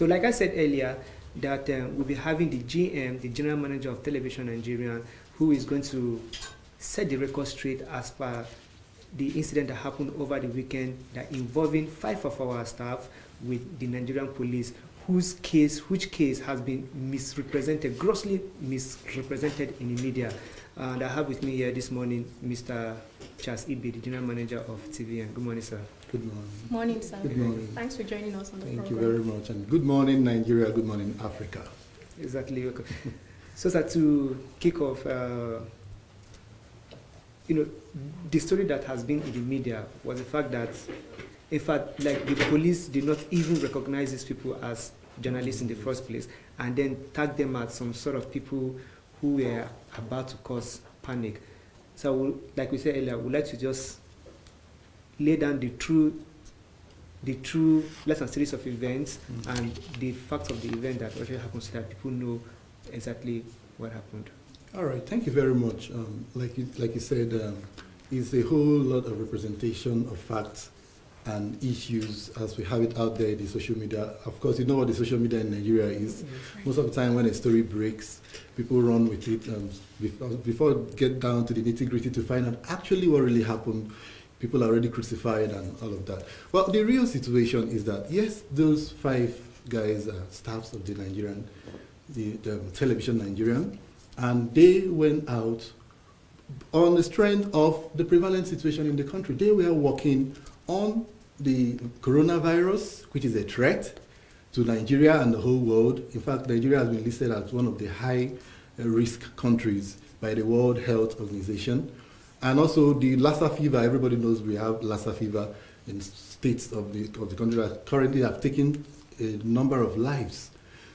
So, like I said earlier, that um, we'll be having the GM, the General Manager of Television Nigeria, who is going to set the record straight as per the incident that happened over the weekend that involving five of our staff with the Nigerian police whose case, which case has been misrepresented, grossly misrepresented in the media. And I have with me here this morning Mr. Charles Ibe, the General Manager of TVN. Good morning, sir. Good morning. Morning, sir. Good morning. Thanks for joining us on the Thank you very much. And good morning, Nigeria. Good morning, Africa. Exactly. Okay. so, sir, to kick off, uh, you know, the story that has been in the media was the fact that, in fact, like the police did not even recognize these people as journalists in the first place, and then tag them as some sort of people who were about to cause panic. So, like we said earlier, we'd like to just lay down the true, the true lesson series of events Mm. and the facts of the event that actually happened, so that people know exactly what happened. All right. Thank you very much. Um, like, you, like you said, um, it's a whole lot of representation of facts and issues as we have it out there in the social media. Of course, you know what the social media in Nigeria is. Most of the time, when a story breaks, people run with it um, before, before get down to the nitty gritty to find out actually what really happened. People are already crucified and all of that. Well, the real situation is that yes, those five guys are staffs of the Nigerian, the, the television Nigerian, and they went out on the strength of the prevalent situation in the country. They were working on the coronavirus, which is a threat to Nigeria and the whole world. In fact, Nigeria has been listed as one of the high risk countries by the World Health Organization. And also the Lassa fever, everybody knows we have Lassa fever in states of the, of the country that currently have taken a number of lives.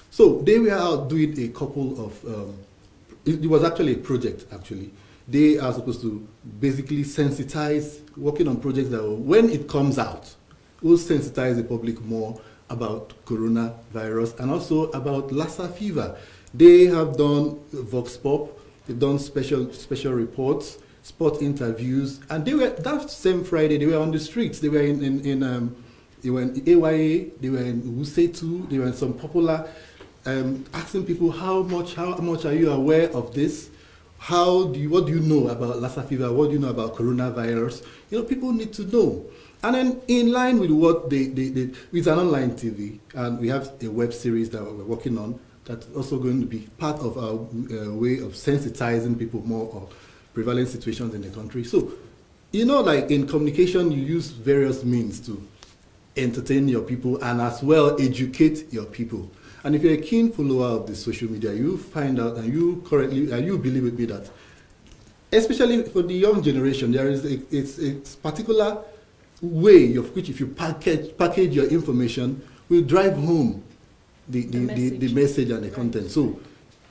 So they were out doing a couple of, um, it, it was actually a project actually. They are supposed to basically sensitize, working on projects that will, when it comes out, will sensitize the public more about coronavirus and also about Lassa fever. They have done Vox Pop, they've done special special reports, spot interviews, and they were that same Friday they were on the streets. They were in in, in um, they were in AYA, they were in Wuse 2, they were in some popular, um, asking people how much how much are you aware of this? How do you what do you know about Lassa fever? What do you know about coronavirus? You know, people need to know. And then in line with what they, they, they with an online TV, and we have a web series that we're working on that's also going to be part of our uh, way of sensitizing people more prevalent situations in the country. So, you know, like in communication, you use various means to entertain your people and as well educate your people. And if you're a keen follower of the social media, you find out and you correctly, and you believe with me that, especially for the young generation, there is a, it's a particular way of which if you package, package your information will drive home the, the, The the, the message. message and the content. So,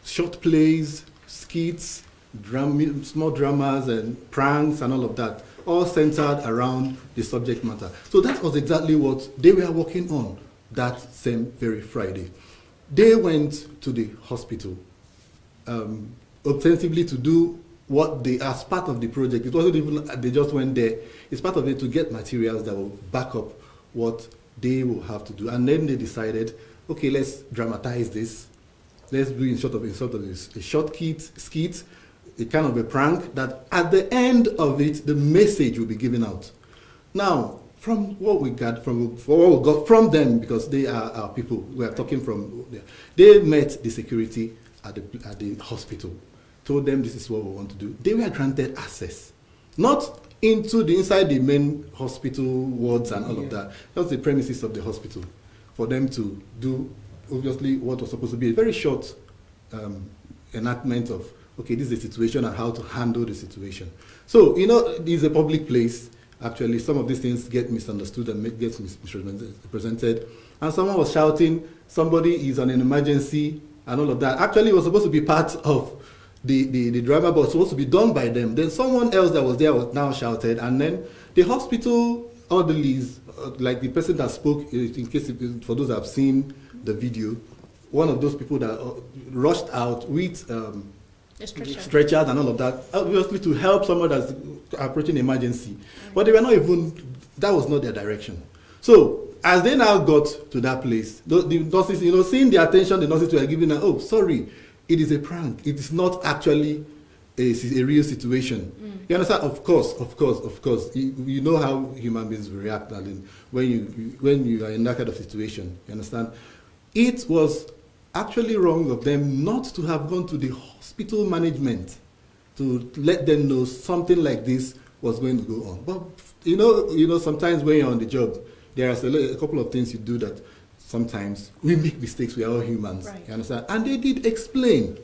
short plays, skits, dram- small dramas, and pranks, and all of that, all centered around the subject matter. So, that was exactly what they were working on that same very Friday. They went to the hospital um, ostensibly to do what they as part of the project. It wasn't even they just went there. It's part of it to get materials that will back up what they will have to do. And then they decided, okay, let's dramatize this. Let's do in sort of in sort of a, a short kit, skit, a kind of a prank that at the end of it, the message will be given out. Now, from what we got from from what we got from them, because they are our people, we are talking from. there. They met the security at the at the hospital, told them this is what we want to do. They were granted access, not into the inside the main hospital wards and all Yeah. of that. That's the premises of the hospital, for them to do obviously what was supposed to be a very short um, enactment of okay, this is the situation and how to handle the situation. So you know, this is a public place. Actually, some of these things get misunderstood and gets misrepresented. And someone was shouting, "Somebody is on an emergency," and all of that. Actually, it was supposed to be part of the, the, the drama, but it was supposed to be done by them. Then someone else that was there was now shouted, and then the hospital orderlies, uh, like the person that spoke, uh, in case if- for those that have seen the video, one of those people that uh, rushed out with um, stretcher. stretchers and all of that, obviously to help someone that's approaching emergency. But they were not even, that was not their direction. So as they now got to that place, the, the nurses, you know, seeing the attention the nurses were giving, oh, sorry, it is a prank. It is not actually a, a real situation. Mm. You understand? Of course, of course, of course. You, you know how human beings react when you, you when you are in that kind of situation. You understand? It was actually wrong of them not to have gone to the hospital management to let them know something like this was going to go on. But you know, you know, sometimes when you're on the job, there are a, couple of things you do that sometimes we make mistakes. We are all humans. Right. You understand? And they did explain.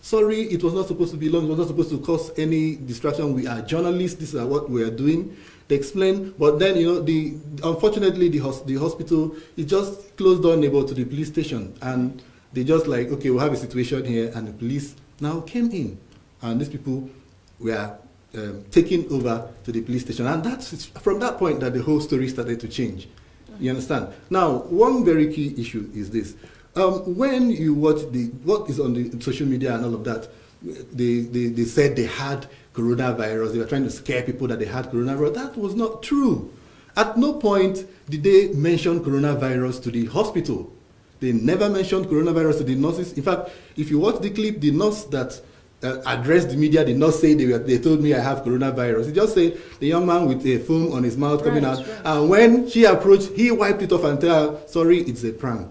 Sorry, it was not supposed to be long. It was not supposed to cause any distraction. We are journalists. This is what we are doing. They explain, but then you know, the unfortunately the, hos- the hospital is just closed door neighbor to the police station, and they just like, okay, we have a situation here, and the police now came in, and these people were um, taken over to the police station, and that's from that point that the whole story started to change. You understand? Now, one very key issue is this: um, when you watch the what is on the social media and all of that, they, they, they said they had coronavirus. They were trying to scare people that they had coronavirus. That was not true. At no point did they mention coronavirus to the hospital. They never mentioned coronavirus to the nurses. In fact, if you watch the clip, the nurse that uh, addressed the media did not say they, were, they told me I have coronavirus. He just said the young man with a foam on his mouth coming Right, out. right. And when she approached, he wiped it off and tell her, sorry, it's a prank.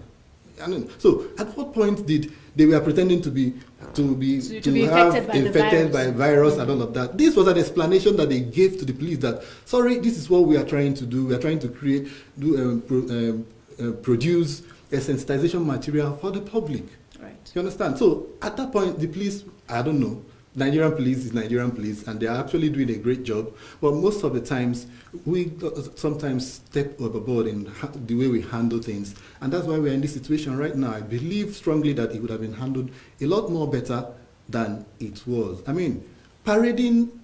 I mean, so at what point did they were pretending to be to be To- to be have infected by infected by virus. virus and all of that? This was an explanation that they gave to the police that sorry, this is what we are trying to do. We are trying to create, do um, pro, um, uh, produce a sensitization material for the public. Right. You understand? So at that point, the police, I don't know, Nigerian police is Nigerian police, and they are actually doing a great job. But most of the times, we sometimes step overboard in the way we handle things, and that's why we're in this situation right now. I believe strongly that it would have been handled a lot more better than it was. I mean, parading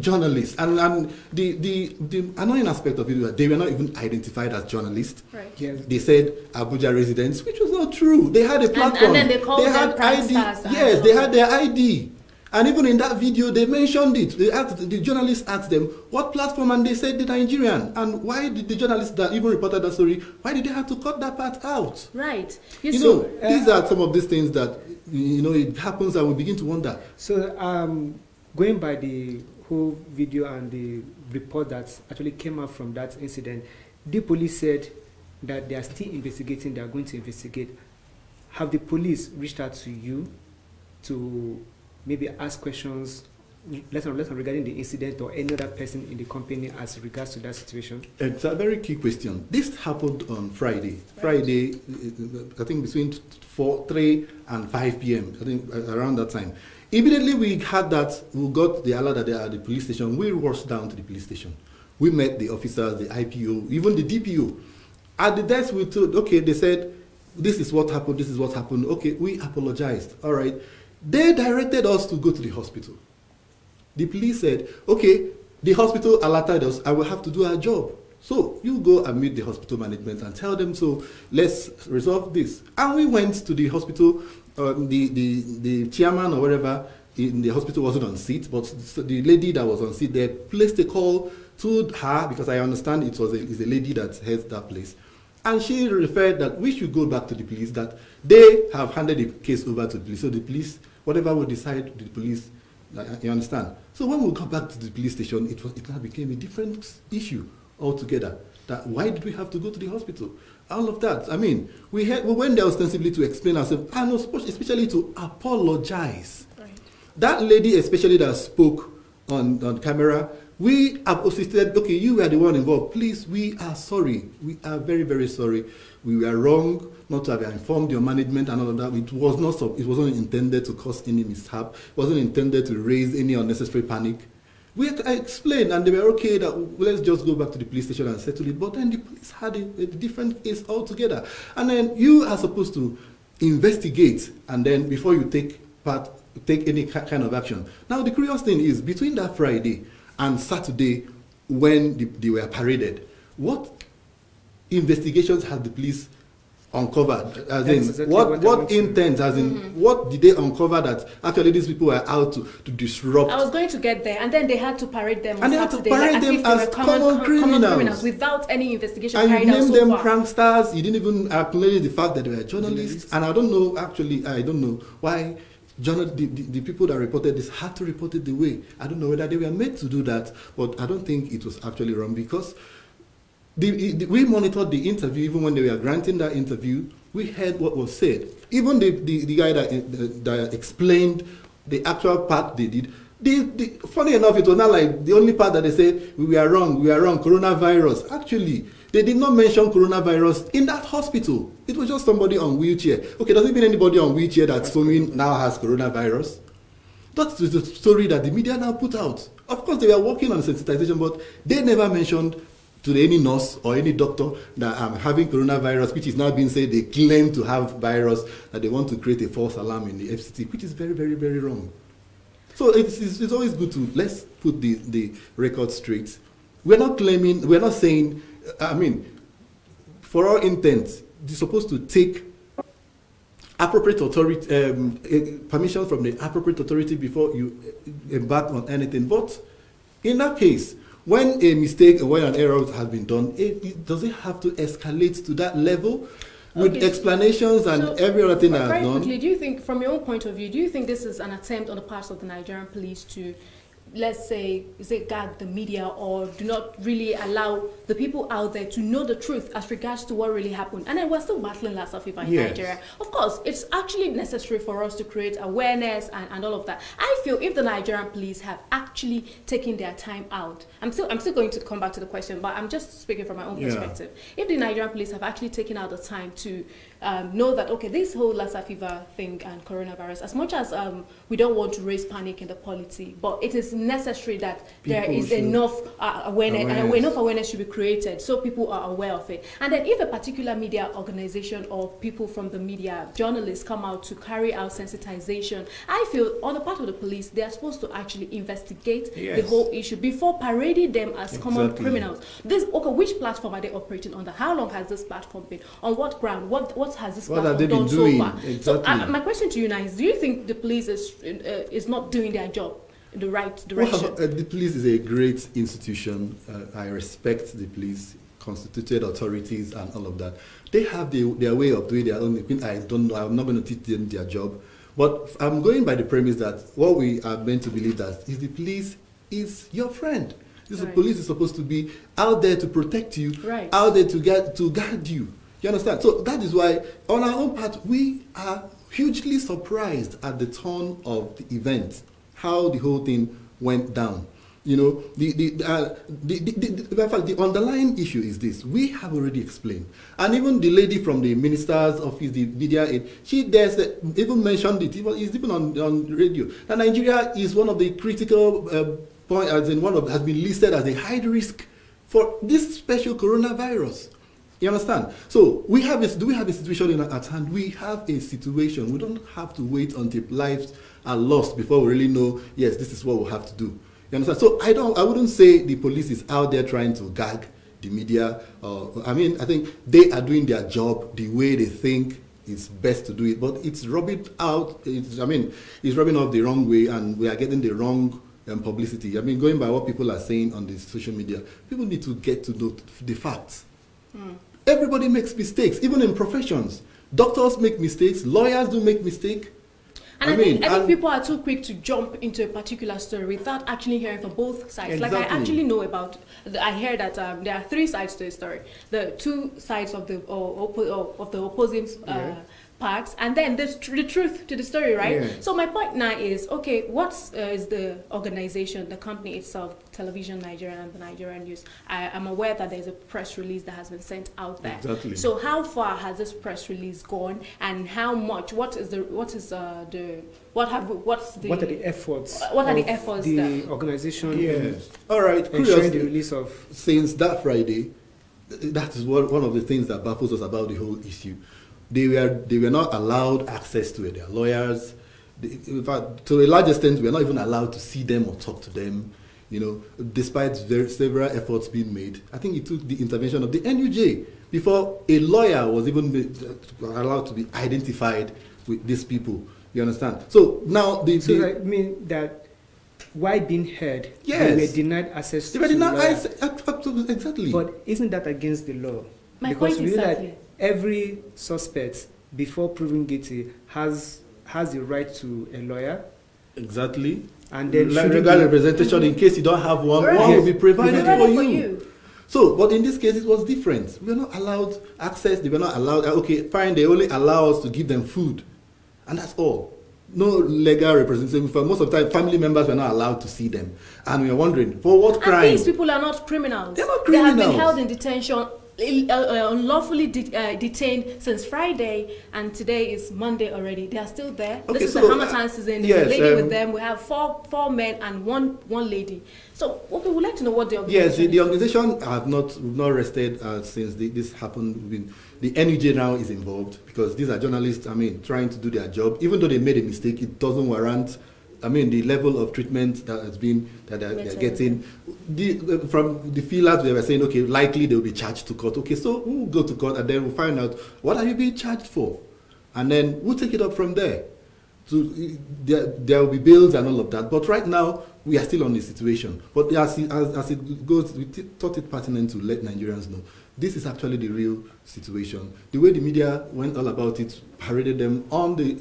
journalists, and, and the, the, the annoying aspect of it was they were not even identified as journalists. Right. Yes. They said Abuja residents, which was not true. They had a platform. and then they called them had ID. pranksters Yes, they had their ID. And even in that video, they mentioned it. They asked, the journalist asked them, what platform? And they said the Nigerian. And why did the journalist that even reported that story, why did they have to cut that part out? Right. You, You see, know, uh, these are some of these things that, you know, it happens and we begin to wonder. So, um, going by the whole video and the report that actually came out from that incident, the police said that they are still investigating, they are going to investigate. Have the police reached out to you to maybe ask questions, less and less regarding the incident or any other person in the company as regards to that situation? It's a very key question. This happened on Friday. Friday, I think between 4, 3 and 5 p.m., I think around that time. Immediately we had that, we got the alert that they are at the police station. We rushed down to the police station. We met the officers, the IPO, even the DPO. At the desk, we told, okay, they said, this is what happened, this is what happened. Okay, we apologized. All right. They directed us to go to the hospital. The police said, okay, the hospital alerted us, I will have to do our job. So you go and meet the hospital management and tell them, so let's resolve this. And we went to the hospital, um, the, the, the chairman or whatever in the hospital wasn't on seat, but the lady that was on seat there placed a call to her, because I understand it was a, is a lady that heads that place. And she referred that we should go back to the police, that they have handed the case over to the police. So the police, whatever we decide, the police, uh, you understand? So when we got back to the police station, it, was, it now became a different issue altogether. That why did we have to go to the hospital? All of that. I mean, we, had, we went there ostensibly to explain ourselves, and especially to apologize. right. That lady, especially that spoke on, on camera, we have assisted, okay, you were the one involved. Please, we are sorry. We are very, very sorry. We were wrong not to have informed your management and all of that. It was not it wasn't intended to cause any mishap. It wasn't intended to raise any unnecessary panic. We I explained and they were okay that let's just go back to the police station and settle it. But then the police had a, a different case altogether. And then you are supposed to investigate and then before you take part take any kind of action. Now the curious thing is between that Friday and Saturday when the, they were paraded, what investigations had the police uncovered? As That's in, exactly what what I what intent? As in, mm-hmm. what did they uncover that actually these people were out to, to disrupt? I was going to get there, and then they had to parade them And they had to parade like, them as if they as were common, common criminals. without any investigation and you carried out named so them far. pranksters. You didn't even acknowledge the fact that they were journalists. And I don't know, actually, I don't know why journal, the, the, the people that reported this had to report it the way. I don't know whether they were made to do that, but I don't think it was actually wrong because the, the, we monitored the interview even when they were granting that interview. We heard what was said. Even the, the, the guy that, uh, that explained the actual part they did. The, the, funny enough, it was not like the only part that they said we were wrong, we are wrong, coronavirus. Actually, they did not mention coronavirus in that hospital. It was just somebody on wheelchair. Okay, does it mean anybody on wheelchair that's swimming now has coronavirus? That's the story that the media now put out. Of course, they were working on sensitization, but they never mentioned to any nurse or any doctor that I'm having coronavirus, which is now being said they claim to have virus, that they want to create a false alarm in the FCT, which is very, very, very wrong. So it's, it's, it's always good to let's put the, the record straight. We're not claiming, we're not saying, I mean, for all intents, you're supposed to take appropriate authority um, eh, permission from the appropriate authority before you eh, embark on anything. But in that case, when a mistake when an error has been done, it, it, does it have to escalate to that level with Okay, explanations and So, every other thing I've done? quickly, do you think, from your own point of view, do you think this is an attempt on the part of the Nigerian police to, let's say, is it gag the media or do not really allow the people out there to know the truth as regards to what really happened? And then we're still battling Lassa fever in Yes. Nigeria. Of course, it's actually necessary for us to create awareness and, and all of that. I feel if the Nigerian police have actually taken their time out, I'm still I'm still going to come back to the question, but I'm just speaking from my own Yeah. perspective. If the Nigerian police have actually taken out the time to um, know that okay, this whole Lassa fever thing and coronavirus, as much as um, we don't want to raise panic in the polity, but it is necessary that there People is should- enough uh, awareness, and Awareness. enough awareness should be created so people are aware of it. And then if a particular media organization or people from the media, journalists come out to carry out sensitization, I feel on the part of the police, they are supposed to actually investigate the whole issue before parading them as common criminals. This okay, which platform are they operating under? How long has this platform been? On what ground? What what has this What have platform they been done doing? so far? So Exactly. uh, my question to you now is: Do you think the police is uh, is not doing their job in the right direction? Well, uh, the police is a great institution. Uh, I respect the police, constituted authorities, and all of that. They have the, their way of doing their own thing. I don't know. I'm not going to teach them their job. But I'm going by the premise that what we are meant to believe that is the police is your friend. This Right. police is supposed to be out there to protect you, Right. out there to get to guard you. You understand? So that is why, on our own part, we are hugely surprised at the turn of the event, how the whole thing went down. You know, the the, uh, the, the, the, fact, the underlying issue is this: we have already explained, and even the lady from the minister's office, the media aid, she a, even mentioned it. Even it's even on on radio that Nigeria is one of the critical uh, point, as in one of has been listed as a high risk for this special coronavirus. You understand? So we have a, do we have a situation in, at hand? We have a situation. We don't have to wait until lives are lost before we really know. Yes, this is what we have to do. You understand? So I don't. I wouldn't say the police is out there trying to gag the media. Uh, I mean, I think they are doing their job the way they think is best to do it. But it's rubbing out. It's, I mean, it's rubbing off the wrong way, and we are getting the wrong um, publicity. I mean, going by what people are saying on the social media, people need to get to know the facts. Everybody makes mistakes, even in professions. Doctors make mistakes, lawyers do make mistakes. And I, I think, mean, I think people are too quick to jump into a particular story without actually hearing from both sides. Like I actually know about, I hear that um, there are three sides to the story. The two sides of the or, oppo- or, of the opposing uh, Yeah. Parts, and then there's tr- the truth to the story, right? Yeah. So my point now is, okay, what uh, is the organization, the company itself, Television Nigeria and the Nigerian News? I am aware that there's a press release that has been sent out there. Exactly. So how far has this press release gone, and how much? What is the what is uh, the what have what's the what are the efforts? What are the of efforts The that- organization in Yes. All right. ensuring the release of since that Friday, that is one, one of the things that baffles us about the whole issue. They were they were not allowed access to it. Their lawyers, they, in fact, to a large extent, we are not even allowed to see them or talk to them. You know, despite very, several efforts being made, I think it took the intervention of the NUJ before a lawyer was even be, uh, allowed to be identified with these people. You understand? So now the, So the I mean that why being heard, Yes. they were denied access they to were denied lawyer. access- ab- absolutely exactly. But isn't that against the law? My because point is that that every suspect, before proven guilty, has has the right to a lawyer, exactly. and then Like shouldn't legal be- representation in case you don't have one, Right. one will be provided Provided for for you. you. So, but in this case, it was different. We were not allowed access. They were not allowed. uh, Okay, fine. They only allow us to give them food, and that's all. No legal representation. For most of the time, family members were not allowed to see them, and we were wondering for what And crime. these people are not criminals. They're not They have been held in detention, ill- unlawfully de- uh, detained since Friday, and today is Monday already. They are still there. Okay, this is so, the uh, Hamilton season. There's yes, a lady um, with them. We have four four men and one one lady. So, okay, we'd like to know what the organization. Yes, the, the organization have not not rested uh, since the, this happened. The NUJ now is involved because these are journalists. I mean, trying to do their job. Even though they made a mistake, it doesn't warrant. I mean, the level of treatment that has been that they're, they're getting. The, from the feelers, they were saying, okay, likely they will be charged to court. Okay, so we'll go to court and then we'll find out what are you being charged for, and then we'll take it up from there. So uh, there, there will be bills and all of that. But right now, we are still on the situation. But as it, as, as it goes, we t- thought it pertinent to let Nigerians know this is actually the real situation. The way the media went all about it, paraded them on the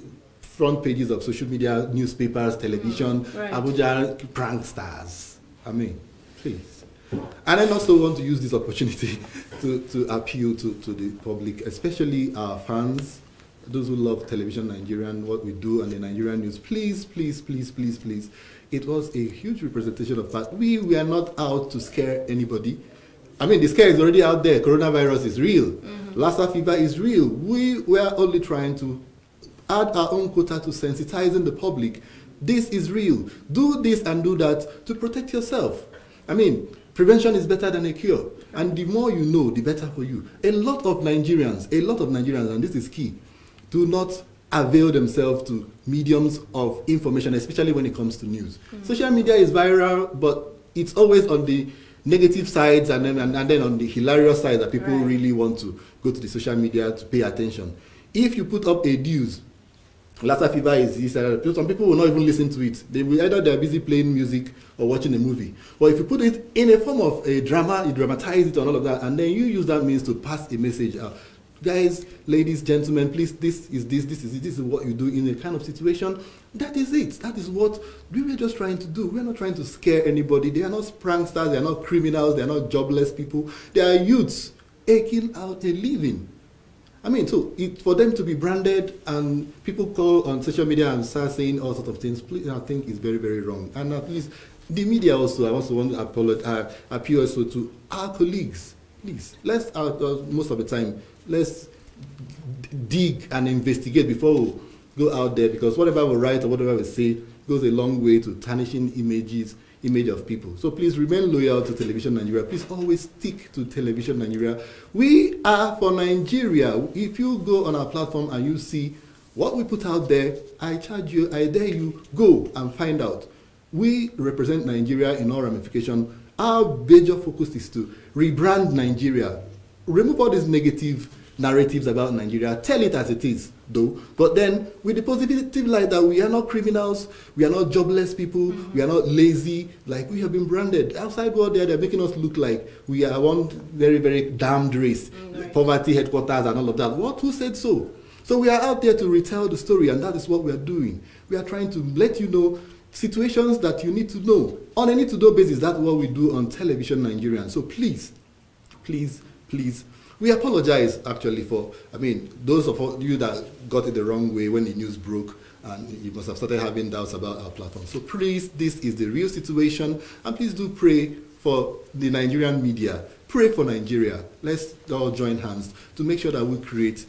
front pages of social media, newspapers, television, mm, right. Abuja pranksters. I mean, please. And I also want to use this opportunity to, to appeal to, to the public, especially our fans, those who love television Nigerian, what we do and the Nigerian news. Please, please, please, please, please. It was a huge representation of that. We were not out to scare anybody. I mean, the scare is already out there. Coronavirus is real. Mm-hmm. Lassa fever is real. We were only trying to add our own quota to sensitizing the public. This is real. Do this and do that to protect yourself. I mean, prevention is better than a cure. And the more you know, the better for you. A lot of Nigerians, a lot of Nigerians, and this is key, do not avail themselves to mediums of information, especially when it comes to news. Hmm. Social media is viral, but it's always on the negative sides and then, and, and then on the hilarious side that people Right. really want to go to the social media to pay attention. If you put up a news, Lassa fever is this, uh, some people will not even listen to it. They will either they're busy playing music or watching a movie. But if you put it in a form of a drama, you dramatize it and all of that, and then you use that means to pass a message out. Guys, ladies, gentlemen, please, this is this, this is this is what you do in a kind of situation. That is it. That is what we were just trying to do. We're not trying to scare anybody. They are not pranksters, they are not criminals, they are not jobless people. They are youths aching out a living. I mean, so it, for them to be branded and people call on social media and start saying all sorts of things, please, I think is very, very wrong. And at least the media also, I also want to apologize, uh, appeal also to our colleagues. Please, let's, uh, uh, most of the time, let's dig and investigate before we go out there because whatever we write or whatever we say goes a long way to tarnishing images image of people. So please remain loyal to Television Nigeria. Please always stick to Television Nigeria. We are for Nigeria. If you go on our platform and you see what we put out there, I charge you, I dare you, go and find out. We represent Nigeria in all ramifications. Our major focus is to rebrand Nigeria. Remove all these negative narratives about Nigeria. Tell it as it is, though. But then, with the positive light that we are not criminals, we are not jobless people, we are not lazy, like we have been branded. Outside world there, they're making us look like we are one very, very damned race, mm, right. poverty headquarters and all of that. What? Who said so? So we are out there to retell the story, and that is what we are doing. We are trying to let you know situations that you need to know on a need-to-know basis. That's what we do on television Nigerian. So please, please, please. We apologize actually for, I mean, those of you that got it the wrong way when the news broke and you must have started having doubts about our platform. So please, this is the real situation and please do pray for the Nigerian media. Pray for Nigeria. Let's all join hands to make sure that we create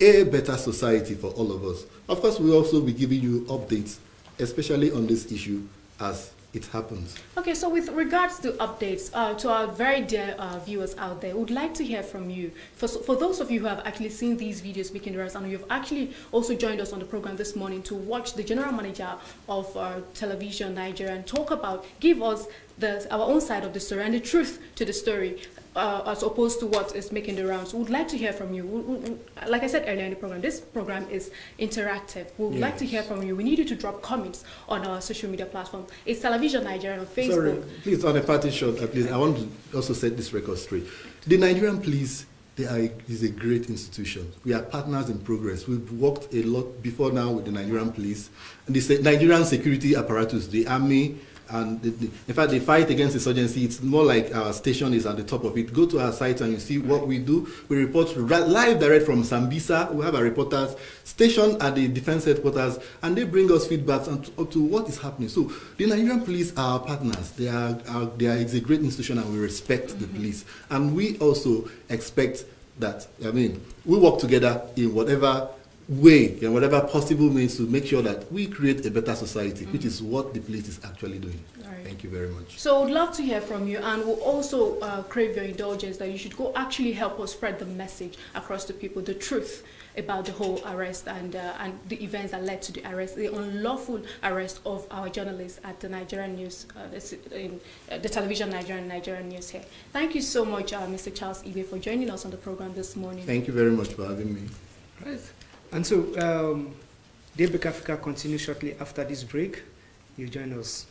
a better society for all of us. Of course, we'll also be giving you updates, especially on this issue as it happens. Okay, so with regards to updates, uh, to our very dear uh, viewers out there, would like to hear from you. For, for those of you who have actually seen these videos speaking to us, and you've actually also joined us on the program this morning to watch the general manager of uh, television Nigeria and talk about, give us the, our own side of the story and the truth to the story uh, as opposed to what is making the rounds. We would like to hear from you. We, we, like I said earlier in the program, this program is interactive. We would yes. like to hear from you. We need you to drop comments on our social media platform. It's Television Nigeria on Facebook. Sorry, please, on a party shot, at least, I want to also set this record straight. The Nigerian police they are, is a great institution. We are partners in progress. We've worked a lot before now with the Nigerian police and the Nigerian security apparatus, the army, and the, the, in fact, the fight against insurgency, it's more like our station is at the top of it. Go to our site and you see what we do. We report live direct from Sambisa. We have our reporters stationed at the defense headquarters, and they bring us feedbacks on to, to what is happening. So the Nigerian police are our partners. They are, are they are it's a great institution, and we respect mm -hmm. the police. And we also expect that I mean we work together in whatever way and whatever possible means to make sure that we create a better society, mm which is what the police is actually doing. Right. Thank you very much. So we'd love to hear from you and we'll also uh, crave your indulgence that you should go actually help us spread the message across the people, the truth about the whole arrest and, uh, and the events that led to the arrest, the unlawful arrest of our journalists at the Nigerian News, uh, in, uh, the television Nigerian Nigerian News here. Thank you so much, uh, Mr. Charles Ibe, for joining us on the program this morning. Thank you very much for having me. Right. And so, um, Daybreak Africa continues shortly after this break. You join us.